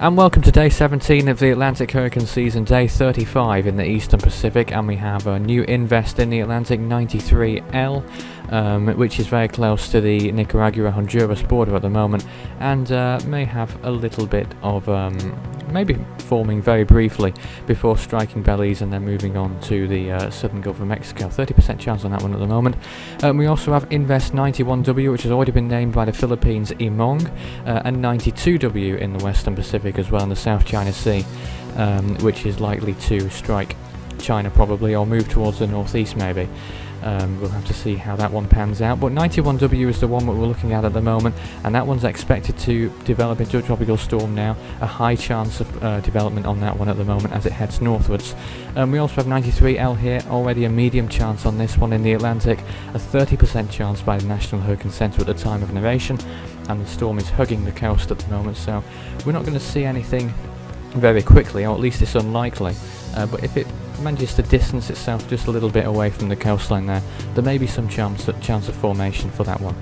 And welcome to day 17 of the Atlantic Hurricane season, day 35 in the Eastern Pacific, and we have a new invest in the Atlantic 93L, um, which is very close to the Nicaragua-Honduras border at the moment, and uh, may have a little bit of um, maybe forming very briefly before striking Belize and then moving on to the uh, southern Gulf of Mexico. 30% chance on that one at the moment. Um, we also have Invest 91W, which has already been named by the Philippines Emong, uh, and 92W in the Western Pacific as well in the South China Sea, um, which is likely to strike China probably or move towards the northeast maybe. Um, we'll have to see how that one pans out. But 91W is the one that we're looking at at the moment, and that one's expected to develop into a tropical storm now. A high chance of uh, development on that one at the moment as it heads northwards. Um, we also have 93L here, already a medium chance on this one in the Atlantic, a 30% chance by the National Hurricane Centre at the time of narration, and the storm is hugging the coast at the moment, so we're not going to see anything very quickly, or at least it's unlikely. Uh, but if it manages to distance itself just a little bit away from the coastline there, there may be some chance, chance of formation for that one.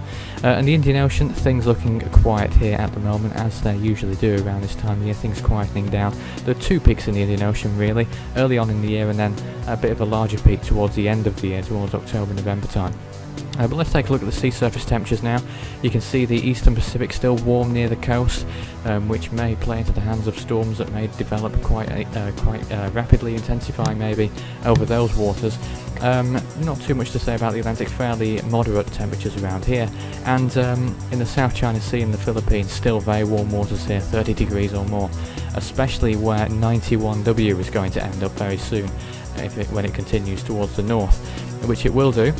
Uh, and the Indian Ocean, things looking quiet here at the moment, as they usually do around this time of year, things quietening down. There are two peaks in the Indian Ocean really, early on in the year and then a bit of a larger peak towards the end of the year, towards October, November time. Uh, but let's take a look at the sea surface temperatures now. You can see the eastern Pacific still warm near the coast, um, which may play into the hands of storms that may develop quite uh, quite uh, rapidly, intensifying maybe over those waters. Um, not too much to say about the Atlantic, fairly moderate temperatures around here. And um, in the South China Sea and the Philippines, still very warm waters here, 30 degrees or more, especially where 91W is going to end up very soon if it, when it continues towards the north, which it will do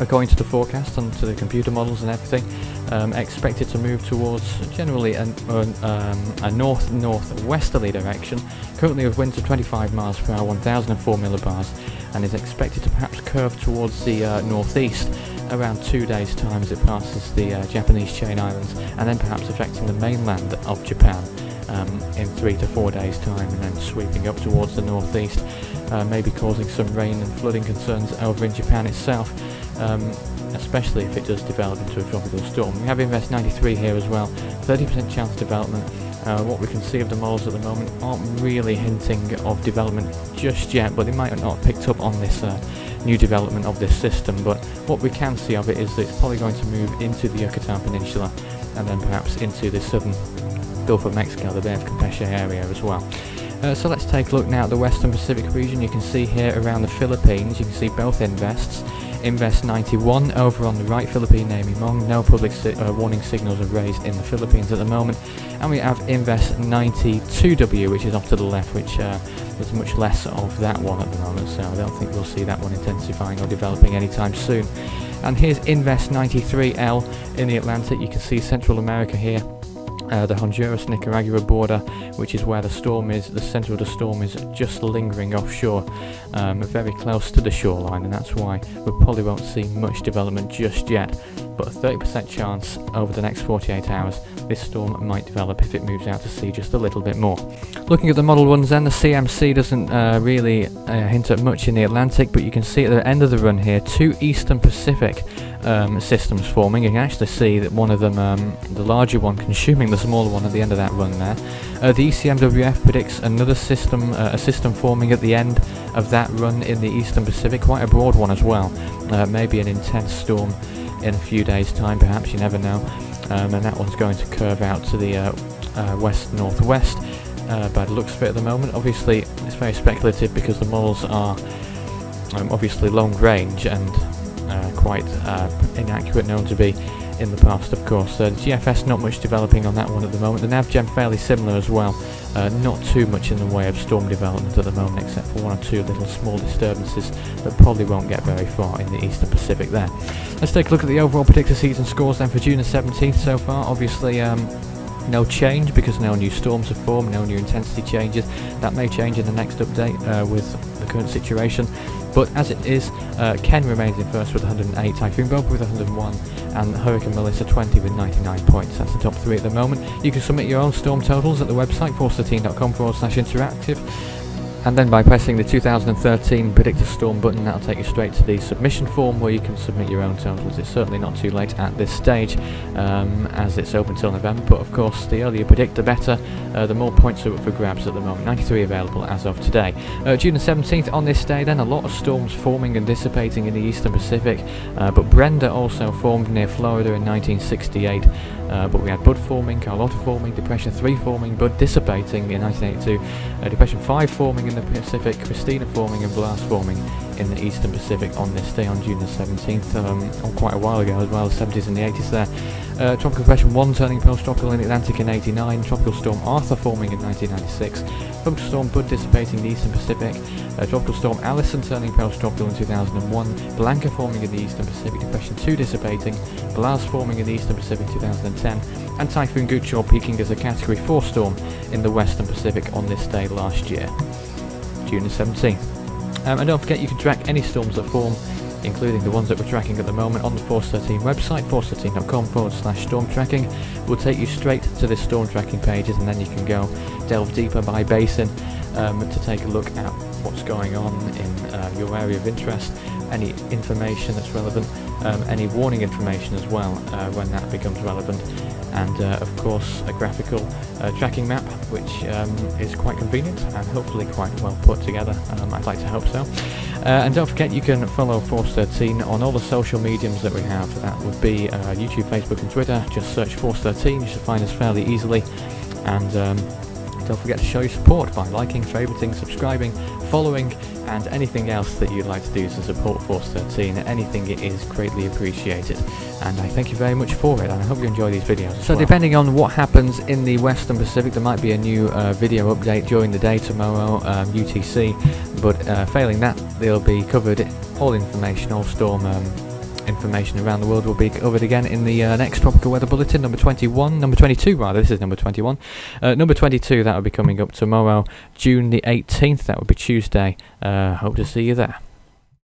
according to the forecast and to the computer models and everything, um, expected to move towards generally an, um, a north-northwesterly direction, currently with winds of 25 miles per hour, 1004 millibars, and is expected to perhaps curve towards the uh, northeast around two days' time as it passes the uh, Japanese chain islands, and then perhaps affecting the mainland of Japan. Um, in three to four days' time, and then sweeping up towards the northeast, uh, maybe causing some rain and flooding concerns over in Japan itself um, especially if it does develop into a tropical storm. We have Invest 93 here as well, 30% chance of development. Uh, what we can see of the models at the moment aren't really hinting of development just yet, but they might not have picked up on this uh, new development of this system. But what we can see of it is that it's probably going to move into the Yucatan Peninsula and then perhaps into the southern Gulf of Mexico, the Bay of Campeche area as well. Uh, so let's take a look now at the Western Pacific region. You can see here around the Philippines, you can see both invests. Invest 91 over on the right, Philippine name Emong. No public si uh, warning signals are raised in the Philippines at the moment. And we have Invest 92W, which is off to the left, which uh, there's much less of that one at the moment, so I don't think we'll see that one intensifying or developing anytime soon. And here's Invest 93L in the Atlantic. You can see Central America here uh, the Honduras-Nicaragua border, which is where the storm is, the centre of the storm is just lingering offshore, um, very close to the shoreline, and that's why we probably won't see much development just yet. But a 30% chance over the next 48 hours, this storm might develop if it moves out to sea just a little bit more. Looking at the model runs then, the CMC doesn't uh, really uh, hint at much in the Atlantic, but you can see at the end of the run here, two Eastern Pacific um, systems forming. You can actually see that one of them, um, the larger one, consuming the smaller one at the end of that run there. Uh, the ECMWF predicts another system, uh, a system forming at the end of that run in the Eastern Pacific, quite a broad one as well. Uh, maybe an intense storm in a few days' time, perhaps, you never know. Um, and that one's going to curve out to the uh, uh, west-northwest. Uh, by the looks of it at the moment, obviously it's very speculative because the models are um, obviously long range and quite uh, inaccurate known to be in the past of course. Uh, the GFS not much developing on that one at the moment, the NavGem fairly similar as well, uh, not too much in the way of storm development at the moment except for one or two little small disturbances that probably won't get very far in the eastern Pacific there. Let's take a look at the overall predictor season scores then for June the 17th so far, obviously um, no change because no new storms have formed, no new intensity changes. That may change in the next update uh, with the current situation. But as it is, uh, Ken remains in first with 108, Typhoon Bob with 101, and Hurricane Melissa 20 with 99 points. That's the top three at the moment. You can submit your own storm totals at the website, force13.com forward slash interactive. And then by pressing the 2013 Predict a Storm button that'll take you straight to the submission form where you can submit your own totals. It's certainly not too late at this stage um, as it's open till November but of course the earlier you predict the better, uh, the more points are up for grabs at the moment. 93 available as of today. Uh, June the 17th on this day then a lot of storms forming and dissipating in the eastern Pacific uh, but Brenda also formed near Florida in 1968 uh, but we had Bud forming, Carlotta forming, Depression 3 forming, Bud dissipating in 1982, uh, Depression 5 forming in the Pacific, Cristina forming and Blas forming in the Eastern Pacific on this day on June the 17th, um, quite a while ago as well, 70s and the 80s there. Uh, Tropical Depression 1 turning post-tropical in the Atlantic in 89, Tropical Storm Arthur forming in 1996, Tropical Storm Bud dissipating in the Eastern Pacific, uh, Tropical Storm Allison turning post-tropical in 2001, Blanca forming in the Eastern Pacific, Depression 2 dissipating, Blas forming in the Eastern Pacific 2010, and Typhoon Guchol peaking as a Category 4 storm in the Western Pacific on this day last year, June the 17th. Um, and don't forget you can track any storms that form, including the ones that we're tracking at the moment on the Force 13 website, force13.com forward slash storm tracking. We'll take you straight to the storm tracking pages and then you can go delve deeper by basin um, to take a look at what's going on in uh, your area of interest, any information that's relevant, um, any warning information as well uh, when that becomes relevant. And uh, of course a graphical uh, tracking map which um, is quite convenient and hopefully quite well put together, um, I'd like to hope so. Uh, and don't forget you can follow Force 13 on all the social mediums that we have, that would be uh, YouTube, Facebook and Twitter, just search Force 13, you should find us fairly easily. And um, don't forget to show your support by liking, favoriting, subscribing, following and anything else that you'd like to do to support Force 13. Anything it is greatly appreciated. And I thank you very much for it and I hope you enjoy these videos. So well. depending on what happens in the Western Pacific there might be a new uh, video update during the day tomorrow, um, UTC, but uh, failing that they'll be covered, all information, all storm um, information around the world will be covered again in the uh, next Tropical Weather Bulletin, number 21, number 22 rather, this is number 21. Uh, number 22, that will be coming up tomorrow, June the 18th, that will be Tuesday. Uh, hope to see you there.